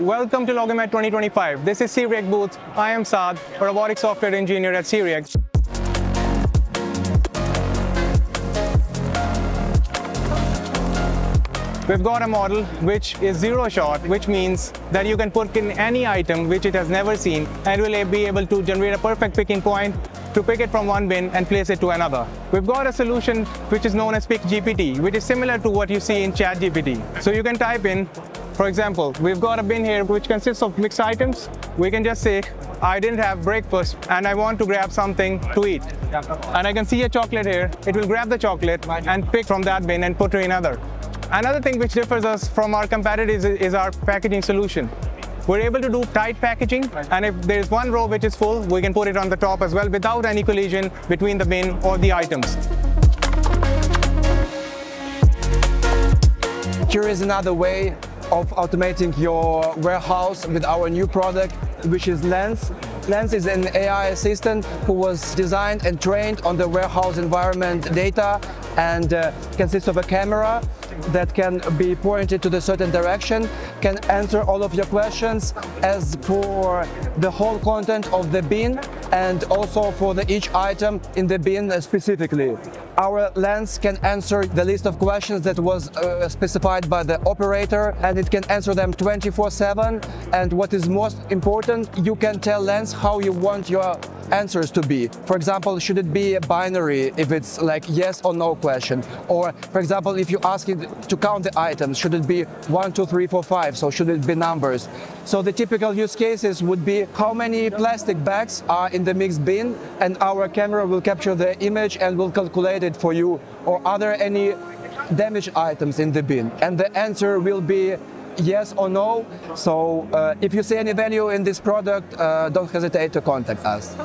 Welcome to LogiMAT 2025. This is Sereact booth. I am Saad, a robotic software engineer at Sereact. We've got a model which is zero shot, which means that you can put in any item which it has never seen and will be able to generate a perfect picking point to pick it from one bin and place it to another. We've got a solution which is known as Pick GPT, which is similar to what you see in ChatGPT. So you can type in, for example, we've got a bin here which consists of mixed items. We can just say, I didn't have breakfast and I want to grab something to eat. And I can see a chocolate here. It will grab the chocolate and pick from that bin and put it in another. Another thing which differs us from our competitors is, our packaging solution. We're able to do tight packaging, and if there's one row which is full, we can put it on the top as well without any collision between the bin or the items. Here is another way of automating your warehouse with our new product, which is Lens. Lens is an AI assistant who was designed and trained on the warehouse environment data and uh, consists of a camera that can be pointed to the certain direction, can answer all of your questions as for the whole content of the bin and also for the each item in the bin specifically. Our lens can answer the list of questions that was uh, specified by the operator and it can answer them 24-7 and what is most important, you can tell lens how you want your answers to be. For example, should it be a binary if it's like yes or no question? Or for example, if you ask it to count the items, should it be one, two, three, four, five? So should it be numbers? So the typical use cases would be how many plastic bags are in the mixed bin and our camera will capture the image and will calculate it for you. Or are there any damaged items in the bin? And the answer will be yes or no. So uh, if you see any value in this product, uh, don't hesitate to contact us.